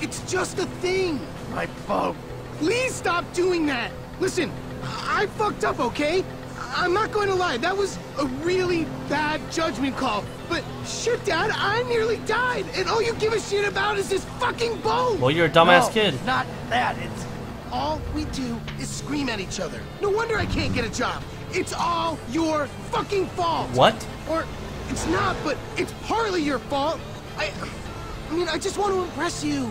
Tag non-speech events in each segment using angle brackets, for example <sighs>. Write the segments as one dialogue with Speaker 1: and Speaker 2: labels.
Speaker 1: It's just a thing.
Speaker 2: My boat.
Speaker 1: Please stop doing that. Listen, I fucked up, okay? I'm not going to lie. That was a really bad judgment call. But shit, Dad, I nearly died. And all you give a shit about is this fucking boat.
Speaker 3: Well, you're a dumbass
Speaker 2: No,
Speaker 3: kid.
Speaker 2: It's not that. It's
Speaker 1: All we do is scream at each other. No wonder I can't get a job. It's all your fucking fault.
Speaker 3: What?
Speaker 1: Or it's not, but it's partly your fault. I, I mean, I just want to impress you.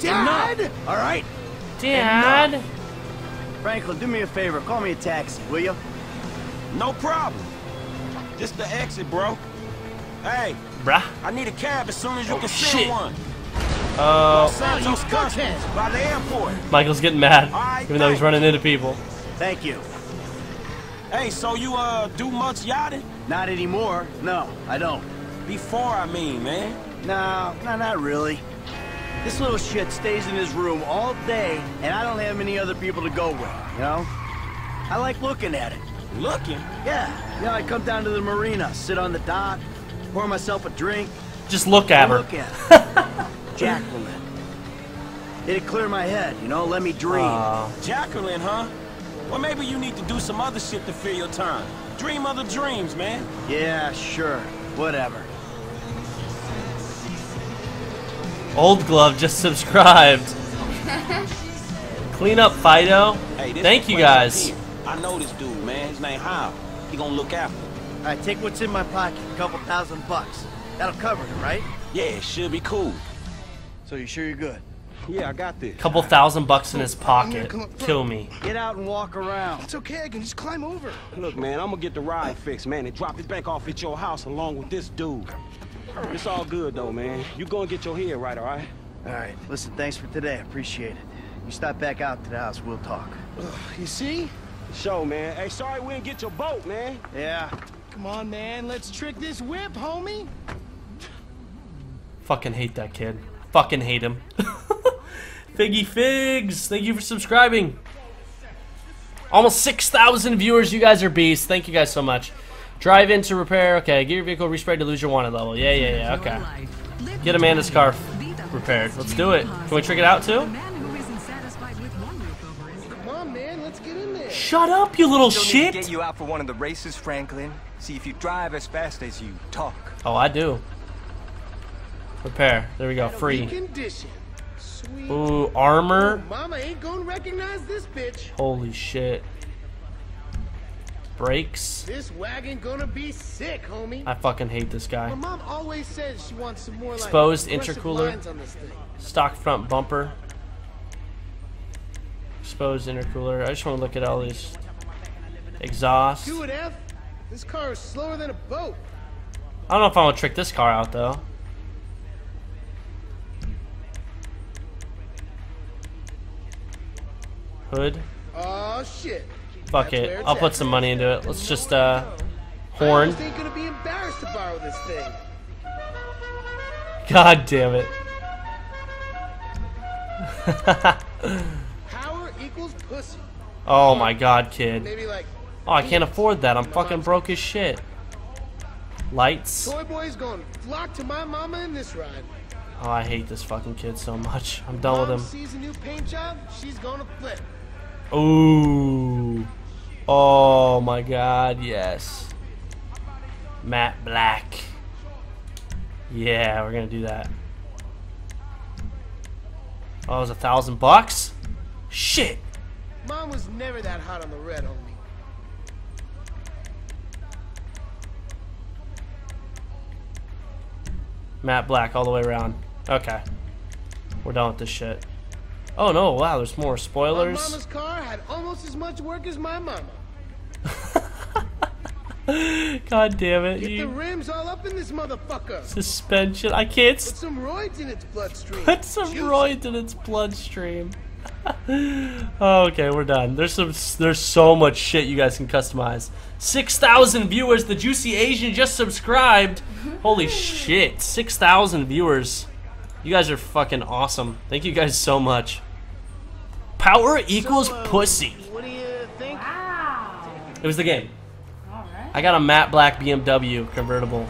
Speaker 1: Dad!
Speaker 2: Enough, all right?
Speaker 3: Dad.
Speaker 2: Franklin, do me a favor, call me a taxi, will you?
Speaker 4: No problem. Just the exit, bro. Hey,
Speaker 3: Bruh.
Speaker 4: I need a cab as soon as you
Speaker 3: Oh,
Speaker 4: can
Speaker 3: shit.
Speaker 4: send one.
Speaker 3: Oh,
Speaker 4: Santos
Speaker 1: you
Speaker 4: by the airport.
Speaker 3: Michael's getting mad,
Speaker 4: Alright,
Speaker 3: even though he's
Speaker 4: thanks.
Speaker 3: running into people.
Speaker 2: Thank you.
Speaker 4: Hey, so you uh do much yachting?
Speaker 2: Not anymore. No, I don't.
Speaker 4: Before, I mean, man.
Speaker 2: No, no, not really. This little shit stays in his room all day, and I don't have many other people to go with, you know? I like looking at it.
Speaker 4: Looking.
Speaker 2: Yeah, you know, I come down to the marina, sit on the dock, pour myself a drink,
Speaker 3: Just look at her.
Speaker 2: look at it. <laughs> Jacqueline. It'd clear my head, you know, let me dream.
Speaker 3: Aw.
Speaker 4: Jacqueline, huh? Well, maybe you need to do some other shit to fill your time. Dream other dreams, man.
Speaker 2: yeah, sure, whatever.
Speaker 3: Old Glove just subscribed. <laughs> Clean up, Fido.
Speaker 4: Hey,
Speaker 3: Thank you guys.
Speaker 4: I know this dude, man. His name Hal. He gonna look after. him.
Speaker 2: All right, take what's in my pocket, a couple thousand bucks. That'll cover it, right?
Speaker 4: Yeah, it should be cool.
Speaker 2: So you sure you're good?
Speaker 4: Yeah, I got this.
Speaker 3: Couple thousand bucks in his pocket.
Speaker 1: come up front.
Speaker 3: Kill me.
Speaker 2: Get out and walk around.
Speaker 1: It's okay, I can just climb over.
Speaker 4: Look, man, I'm gonna get the ride fixed, man, and drop it back off at your house along with this dude. It's all good though, man. You go and get your head right, all right?
Speaker 2: All right, listen, thanks for today. I Appreciate it. You stop back out to the house, we'll talk.
Speaker 1: You see?
Speaker 4: Show, man. Hey, sorry we didn't get your boat, man.
Speaker 2: Yeah,
Speaker 1: Come on, man, let's trick this whip, homie.
Speaker 3: Fucking hate that kid. Fucking hate him. <laughs> Figgy Figs, thank you for subscribing. Almost 6,000 viewers. You guys are beasts. Thank you guys so much. Drive in to repair. Okay, get your vehicle resprayed to lose your wanted level. Yeah, yeah, yeah. Okay. Get Amanda's car repaired. Let's do it. Can we trick it out too?
Speaker 1: Come on, man, let's get in there.
Speaker 3: Shut up, you little
Speaker 5: Still need
Speaker 3: shit.
Speaker 5: get you out for one of the races, Franklin. See if you drive as fast as you talk.
Speaker 3: Oh, I do. Repair. There we go. Free.
Speaker 1: Condition. Sweet.
Speaker 3: Ooh, armor.
Speaker 1: Mama ain't gonna recognize this bitch.
Speaker 3: Holy shit. Brakes.
Speaker 1: This wagon gonna be sick, homie.
Speaker 3: I fucking hate this
Speaker 1: My
Speaker 3: guy.
Speaker 1: mom always says she wants some more
Speaker 3: Exposed
Speaker 1: aggressive
Speaker 3: intercooler.
Speaker 1: lines on this thing.
Speaker 3: Stock front bumper. Exposed intercooler. I just want to look at all these. Exhaust.
Speaker 1: Do it, F. This car is slower than a boat.
Speaker 3: I don't know if I want to trick this car out though. Hood.
Speaker 1: Oh shit.
Speaker 3: Fuck it. I'll put some money into it. Let's just uh horn.
Speaker 1: ain't gonna be embarrassed to borrow this thing.
Speaker 3: God damn it. <laughs>
Speaker 1: Power equals pussy.
Speaker 3: oh my god, kid.
Speaker 1: Like
Speaker 3: Oh, I can't afford that. I'm fucking broke as shit. Lights.
Speaker 1: Toy Boy's going flock to my mama in this ride.
Speaker 3: Oh, I hate this fucking kid so much. I'm done with him.
Speaker 1: sees a new paint job, she's gonna flip.
Speaker 3: Ooh. Oh my god, yes. Matte Black. Yeah, we're gonna do that. Oh, it was a thousand bucks? Shit.
Speaker 1: Mom was never that hot on the red, homie.
Speaker 3: Matte Black all the way around. Okay. We're done with this shit. Oh no, wow, there's more spoilers.
Speaker 1: My mama's car had almost as much work as my mama. <laughs>
Speaker 3: God damn it.
Speaker 1: Get the rims all up in this motherfucker.
Speaker 3: suspension. I can't
Speaker 1: Put some roids in its bloodstream.
Speaker 3: put some
Speaker 1: Juice.
Speaker 3: roids in its bloodstream. <laughs> Oh, okay, we're done. There's some there's so much shit you guys can customize. 6,000 viewers. The Juicy Asian just subscribed. <laughs> Holy shit. 6,000 viewers. You guys are fucking awesome. Thank you guys so much. Power equals
Speaker 1: So, uh,
Speaker 3: pussy.
Speaker 1: What do you think?
Speaker 3: It was the game.
Speaker 6: Alright.
Speaker 3: I got a matte black BMW convertible.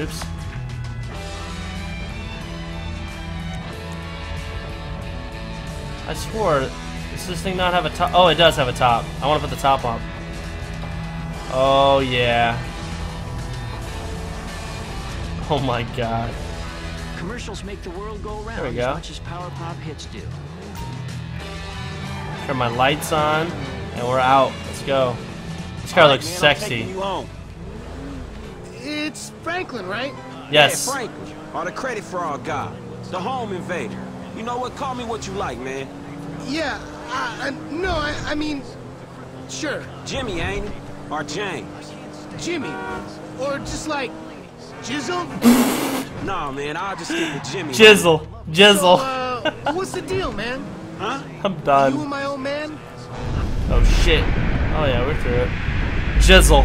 Speaker 3: Oops. I swore, does this thing not have a top? Oh, it does have a top. I want to put the top on. Oh, yeah. Oh my god.
Speaker 7: Commercials make the world go round
Speaker 3: There
Speaker 7: as
Speaker 3: go.
Speaker 7: much as power pop hits do.
Speaker 3: Turn my lights on, and we're out. Let's go. This car
Speaker 4: All right,
Speaker 3: looks
Speaker 4: man, I'm
Speaker 3: sexy.
Speaker 4: you home.
Speaker 1: It's Franklin, right?
Speaker 3: Yes.
Speaker 4: Yeah, Franklin, or the credit for our guy, the home invader. You know what? Call me what you like, man.
Speaker 1: Yeah. I, I, no, I, I mean, sure,
Speaker 4: Jimmy, ain't it? Or James?
Speaker 1: Jimmy, or just like Jizzle. <laughs>
Speaker 4: Nah, man, I'll just stick with Jimmy.
Speaker 3: Jizzle.
Speaker 1: So,
Speaker 3: Jizzle.
Speaker 1: uh, what's the deal, man?
Speaker 4: Huh?
Speaker 3: I'm done.
Speaker 1: You and my old man?
Speaker 3: Oh shit. Oh yeah, we're through it. Jizzle.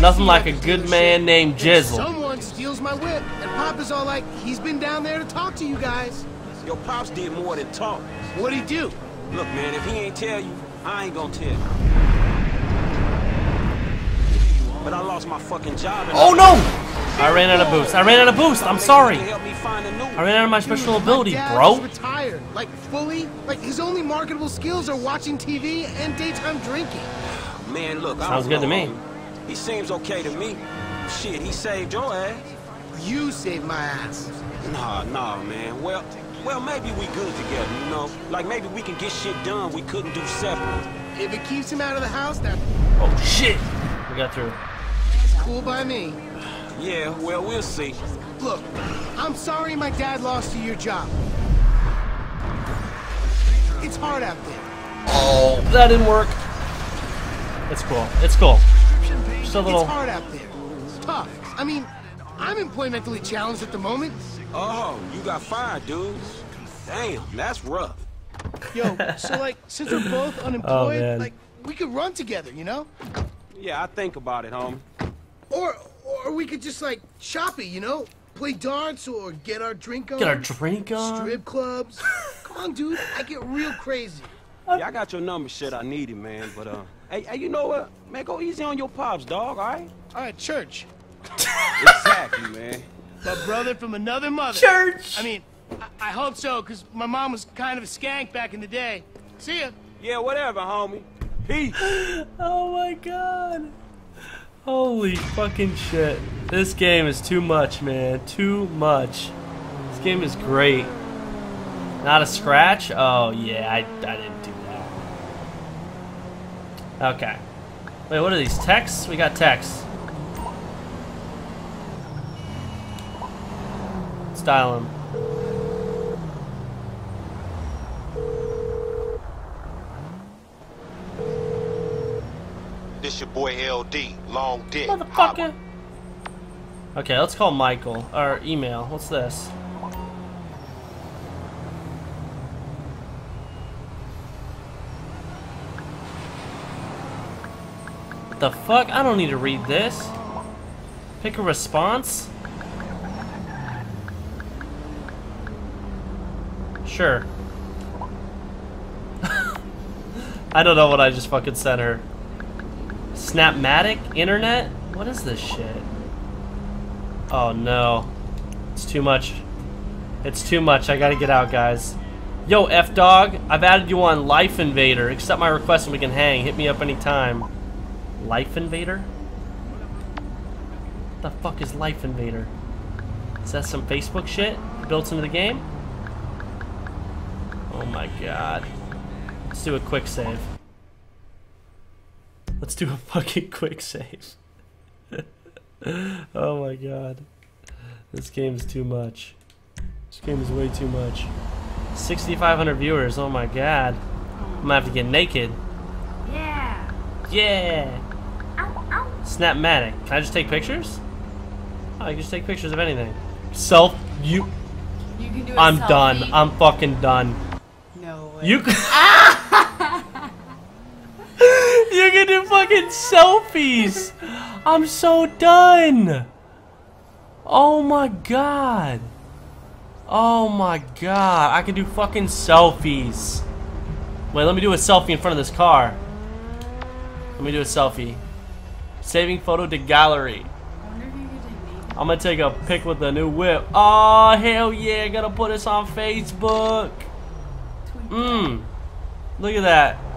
Speaker 3: Nothing like a good man named Jizzle.
Speaker 1: Someone steals my whip, and Papa's all like, he's been down there to talk to you guys.
Speaker 4: Your pops did more than talk.
Speaker 1: What'd he do?
Speaker 4: Look, man, if he ain't tell you, I ain't gonna tell you. But I lost my fucking job.
Speaker 3: Oh no! I ran out of boost. I ran out of boost. I'm sorry.
Speaker 4: You can help me find a new
Speaker 3: I ran out of my special
Speaker 1: Dude,
Speaker 3: ability,
Speaker 1: my
Speaker 3: bro.
Speaker 1: is retired, like fully. Like his only marketable skills are watching TV and daytime drinking.
Speaker 4: Man, look, I
Speaker 3: Sounds
Speaker 4: don't
Speaker 3: good to me.
Speaker 4: He seems okay to me. Shit, he saved your ass.
Speaker 1: You saved my ass.
Speaker 4: Nah, nah, man. Well, well, maybe we good together, you know? Like maybe we can get shit done we couldn't do separate.
Speaker 1: If it keeps him out of the house, that's
Speaker 3: Oh shit! We got through.
Speaker 1: Cool by me.
Speaker 4: Yeah, well, we'll see.
Speaker 1: Look, I'm sorry my dad lost you your job. It's hard out there.
Speaker 3: Oh, that didn't work. It's cool. It's cool. Just a little.
Speaker 1: It's hard out there. It's tough. I mean, I'm employmentally challenged at the moment.
Speaker 4: Oh, you got fired, dude. Damn, that's rough.
Speaker 1: Yo, so <laughs> like, since we're both
Speaker 3: Oh,
Speaker 1: unemployed,
Speaker 3: man.
Speaker 1: like, we could run together, you know?
Speaker 4: Yeah, I think about it, homie.
Speaker 1: Or, or we could just like shop it, you know? Play darts or get our drink on.
Speaker 3: Get our drink on.
Speaker 1: Strip clubs. Come on, dude. I get real crazy.
Speaker 4: Yeah, I got your number, shit. I need it, man. But uh, hey, hey, you know what? Man, go easy on your pops, dog. All right?
Speaker 1: All right, church. <laughs>
Speaker 4: Exactly, man.
Speaker 1: My brother from another mother.
Speaker 3: Church.
Speaker 1: I mean, I, I hope so, because my mom was kind of a skank back in the day. See ya.
Speaker 4: Yeah, whatever, homie. Peace. <gasps>
Speaker 3: Oh my god. Holy fucking shit. This game is too much, man. Too much. This game is great. Not a scratch? Oh, yeah, I, I didn't do that. Okay. Wait, what are these? Texts? We got texts. Style them.
Speaker 8: This your boy LD, long dick.
Speaker 3: Motherfucker. Okay, let's call Michael. Or email. What's this? The fuck? I don't need to read this. Pick a response? Sure. <laughs> I don't know what I just fucking sent her. Snapmatic? Internet? What is this shit? Oh no. It's too much. It's too much. I gotta get out, guys. Yo, F Dog, I've added you on Life Invader. Accept my request and we can hang. Hit me up anytime. Life Invader? What the fuck is Life Invader? Is that some Facebook shit built into the game? Oh my god. Let's do a quick save. Let's do a <laughs> fucking quick save. <laughs> oh my god. This game is too much. This game is way too much. 6,500 viewers, oh my god. I'm gonna have to get naked.
Speaker 6: Yeah.
Speaker 3: Yeah.
Speaker 6: Ow, ow.
Speaker 3: Snapmatic. Can I just take pictures? Oh, I can just take pictures of anything. Self. You.
Speaker 9: You can do a
Speaker 3: I'm
Speaker 9: selfie.
Speaker 3: done. I'm fucking done.
Speaker 9: No way.
Speaker 3: You. c- ah you can do fucking selfies. I'm so done. Oh my god. Oh my god. I can do fucking selfies. Wait, let me do a selfie in front of this car. Let me do a selfie. Saving photo to gallery. I'm gonna take a pic with the new whip. Oh hell yeah! Gotta put this on Facebook. Mmm. Look at that.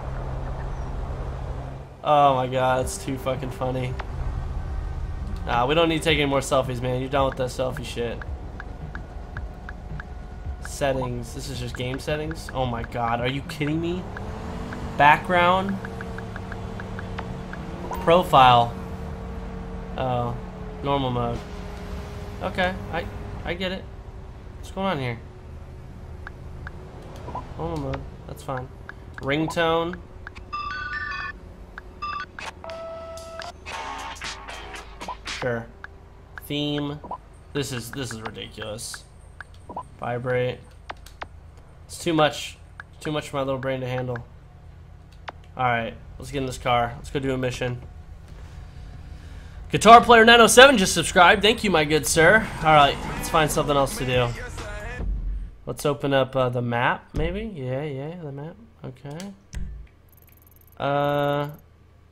Speaker 3: Oh my god, that's too fucking funny. Nah, we don't need to take any more selfies, man. You're done with that selfie shit. Settings. This is just game settings. Oh my god, are you kidding me? Background. Profile. Oh, normal mode. Okay, I I get it. What's going on here? Normal mode. That's fine. Ringtone. Sure. Theme. This is this is ridiculous. Vibrate. It's too much. Too much for my little brain to handle. Alright, let's get in this car. Let's go do a mission. Guitar Player 907 just subscribed. Thank you, my good sir. Alright, let's find something else to do. Let's open up uh, the map, maybe? Yeah, yeah, the map. Okay. Uh,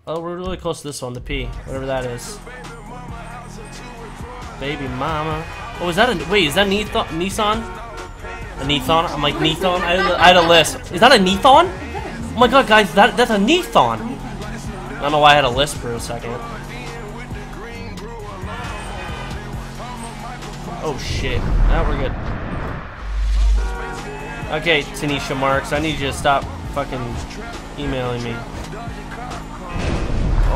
Speaker 3: oh, we're really close to this one, the P, whatever that is. Baby mama. Oh, is that a, wait, is that Nithon, Nissan? A Nithon? I'm like, Nithon? I, had had a list. Is that a Nithon? Oh my god, guys, that that's a Nithon! I don't know why I had a list for a second. Oh shit. Now we're good. Okay, Tanisha Marks, I need you to stop fucking emailing me.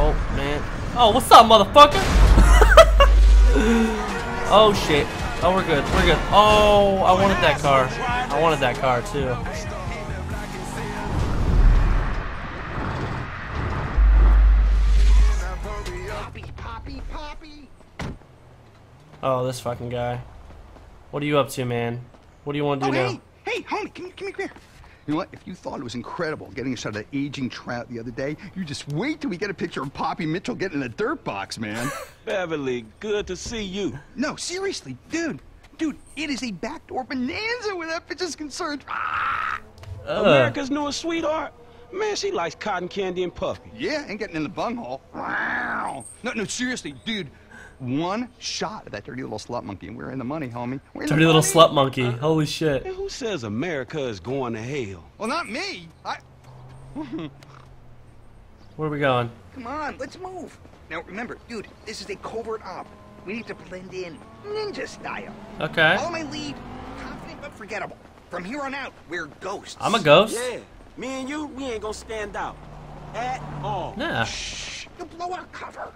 Speaker 3: Oh, man. Oh, what's up, motherfucker? <laughs> oh, shit. Oh, we're good. We're good. Oh, I wanted that car. I wanted that car, too.
Speaker 1: Poppy, Poppy, Poppy.
Speaker 3: Oh, this fucking guy. What are you up to, man? What do you want to
Speaker 10: Oh,
Speaker 3: do now?
Speaker 10: hey, hey, homie, come, come here, come here. You know what? If you thought it was incredible getting a shot of that aging trout the other day, you just wait till we get a picture of Poppy Mitchell getting in a dirt box, man. <laughs>
Speaker 4: Beverly, good to see you.
Speaker 10: no, seriously, dude. Dude, it is a backdoor bonanza where that bitch is concerned. Ah!
Speaker 3: Ugh.
Speaker 4: America's newest sweetheart. Man, she likes cotton candy and puppy.
Speaker 10: Yeah, and getting in the bunghole. Wow. No, no, seriously, dude. One shot of that dirty little slut monkey, and we're in the money, homie. We're in the
Speaker 3: Dirty little
Speaker 10: money.
Speaker 3: slut monkey. Uh-huh. Holy shit.
Speaker 4: And who says America is going to hell?
Speaker 10: Well, not me. I. <laughs>
Speaker 3: Where are we going?
Speaker 10: Come on, let's move. Now remember, dude, this is a covert op. We need to blend in, ninja style.
Speaker 3: Okay.
Speaker 10: Follow my lead. Confident but forgettable. From here on out, we're ghosts.
Speaker 3: I'm a ghost.
Speaker 4: Yeah, me and you, we ain't gonna stand out. At all.
Speaker 3: Yeah.
Speaker 10: Shh, you blow our cover.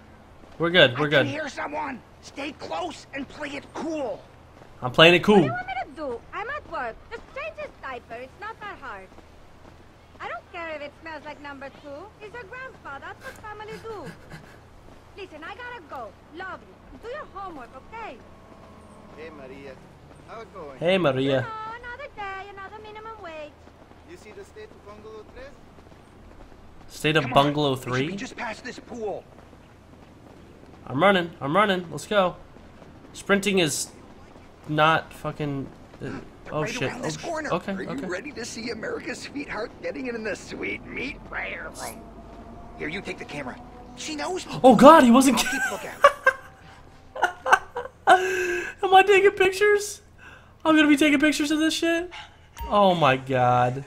Speaker 3: We're good. We're
Speaker 10: I can
Speaker 3: good.
Speaker 10: hear someone. Stay close and play it cool.
Speaker 3: I'm playing it cool.
Speaker 6: What do you want me to do? I'm at work. Just change his diaper. It's not that hard. I don't care if it smells like number two. He's your grandpa. That's what family do. Listen, I gotta go. Love you. Do your homework, okay?
Speaker 1: Hey, Maria. How it going?
Speaker 3: Hey, Maria.
Speaker 6: Oh, another day, another minimum wage.
Speaker 1: You see the state of Bungalow 3?
Speaker 3: State of
Speaker 10: Come
Speaker 3: Bungalow
Speaker 10: we should be
Speaker 3: 3.
Speaker 10: just past this pool.
Speaker 3: I'm running. I'm running. Let's go. Sprinting is not fucking. uh, oh
Speaker 10: right
Speaker 3: shit. Oh,
Speaker 10: corner.
Speaker 3: okay.
Speaker 10: Are you
Speaker 3: Okay.
Speaker 10: ready to see America's sweetheart getting it in the sweet meat room? Here, you take the camera. She knows me.
Speaker 3: Oh god, he wasn't.
Speaker 10: Keep lookout. <laughs>
Speaker 3: Am I taking pictures? I'm gonna be taking pictures of this shit. Oh my god.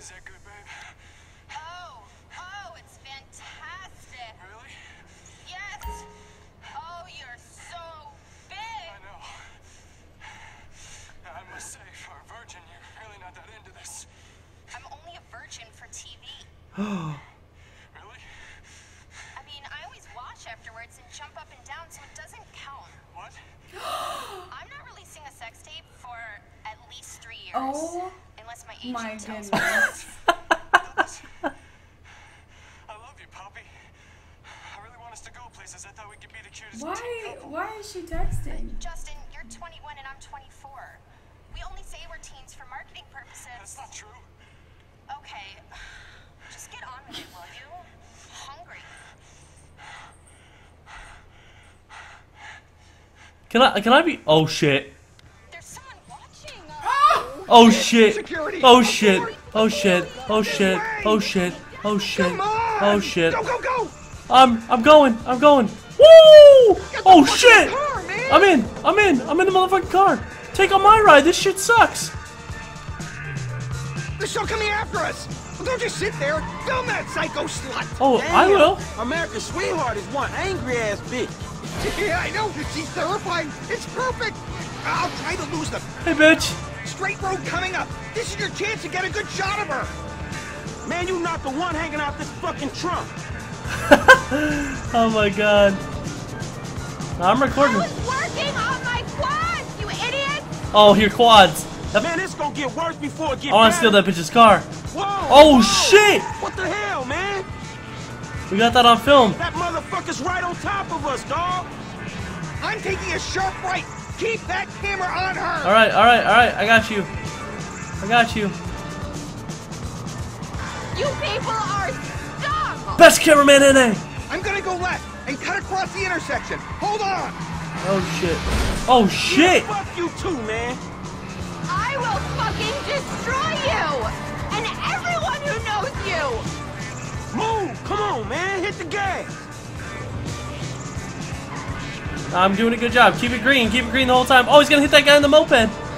Speaker 11: really? I mean, I always wash afterwards and jump up and down, so it doesn't count.
Speaker 12: What? <gasps>
Speaker 11: I'm not releasing a sex tape for at least three years.
Speaker 9: Oh,
Speaker 11: unless my agent
Speaker 9: my
Speaker 11: tells me. <laughs> I love you, Poppy. I really want us to go places. I thought we could be the cutest.
Speaker 6: Why? Why is
Speaker 9: she texting?
Speaker 11: Uh, Justin, you're 21 and I'm 24. We only say we're teens for marketing purposes. That's
Speaker 12: not true.
Speaker 11: Okay. <sighs> Just get on with it, will you? Hungry.
Speaker 3: Can I can I be oh shit.
Speaker 11: There's someone watching. Ah!
Speaker 3: Oh shit.
Speaker 10: Security.
Speaker 3: Oh shit. Oh shit. Oh shit. Oh shit. Oh shit.
Speaker 10: Come on.
Speaker 3: Oh shit.
Speaker 10: Go, go, go.
Speaker 3: I'm I'm going. I'm going. Woo! Oh shit!
Speaker 10: car.
Speaker 3: I'm in. I'm in. I'm in the motherfucking car. Take on my ride. This shit sucks.
Speaker 10: They're still coming after us. Well, don't just sit there. Film that psycho slut.
Speaker 3: Oh, I
Speaker 4: Damn.
Speaker 3: will.
Speaker 4: America's sweetheart is one angry ass bitch.
Speaker 10: Yeah, I know. She's terrifying. It's perfect. I'll try to lose them.
Speaker 3: Hey, bitch.
Speaker 10: Straight road coming up. This is your chance to get a good shot of her.
Speaker 4: Man, you're not the one hanging out this fucking trunk. <laughs>
Speaker 3: Oh my god. I'm recording.
Speaker 11: I was working on my quads, you idiot!
Speaker 3: Oh, your quads.
Speaker 4: Man, it's gonna get worse before it
Speaker 3: I
Speaker 4: get oh,
Speaker 3: want to steal that bitch's car.
Speaker 4: Whoa!
Speaker 3: Oh
Speaker 4: whoa.
Speaker 3: shit!
Speaker 4: What the hell, man?
Speaker 3: We got that on film.
Speaker 4: That motherfucker's right on top of us, dog.
Speaker 10: I'm taking a sharp right. Keep that camera on her.
Speaker 3: All right, all right, all right. I got you. I got you.
Speaker 11: You people are dumb!
Speaker 3: Best cameraman in A.
Speaker 10: I'm gonna go left and cut across the intersection. Hold on.
Speaker 3: Oh shit. Oh shit.
Speaker 4: Fuck you too, man.
Speaker 11: I will fucking destroy you! And everyone who knows you!
Speaker 4: Move! Come on, man. Hit the gas.
Speaker 3: I'm doing a good job. Keep it green. Keep it green the whole time. Oh, he's gonna hit that guy in the moped.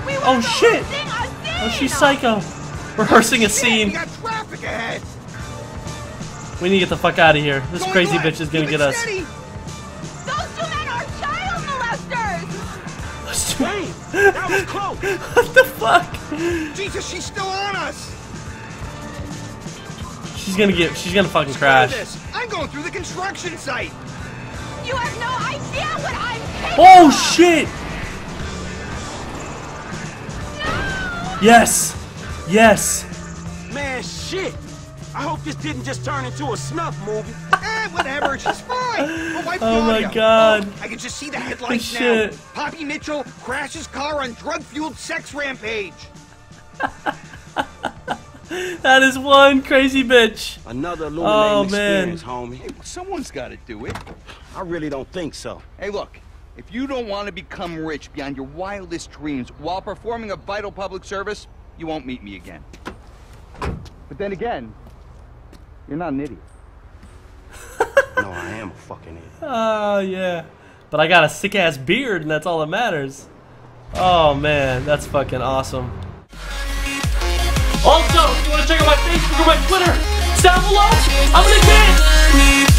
Speaker 11: We
Speaker 3: Oh shit.
Speaker 11: rehearsing scene!
Speaker 3: Oh, she's psycho. Rehearsing a scene.
Speaker 10: We got ahead.
Speaker 3: We need to get the fuck out of here. This
Speaker 10: Going
Speaker 3: crazy
Speaker 10: left.
Speaker 3: bitch is gonna
Speaker 10: Keep
Speaker 3: get us.
Speaker 10: steady.
Speaker 4: That
Speaker 3: what the fuck?
Speaker 10: Jesus, she's still on us.
Speaker 3: She's gonna get. She's gonna fucking crash.
Speaker 10: this. I'm going through the construction site.
Speaker 11: You have no idea what I'm
Speaker 3: Oh
Speaker 11: of!
Speaker 3: shit! Yes. Yes.
Speaker 4: Man, shit. I hope this didn't just turn into a snuff movie.
Speaker 10: eh, whatever. She's fine. But wipe
Speaker 3: Oh my
Speaker 10: audio.
Speaker 3: God.
Speaker 10: Oh, I can just see the headlights
Speaker 3: Shit.
Speaker 10: now. Poppy Mitchell crashes car on drug-fueled sex rampage. <laughs>
Speaker 3: That is one crazy bitch.
Speaker 4: Another illuminating
Speaker 3: Oh, man.
Speaker 4: experience, homie.
Speaker 10: Hey, someone's got to do it.
Speaker 4: I really don't think so.
Speaker 10: Hey, look. If you don't want to become rich beyond your wildest dreams while performing a vital public service, you won't meet me again. But then again, you're not an idiot. <laughs>
Speaker 4: No, I am a fucking idiot.
Speaker 3: Oh yeah. But I got a sick ass beard, and that's all that matters. Oh man, that's fucking awesome. Also, if you want to check out my Facebook or my Twitter, it's down below. I'm gonna get.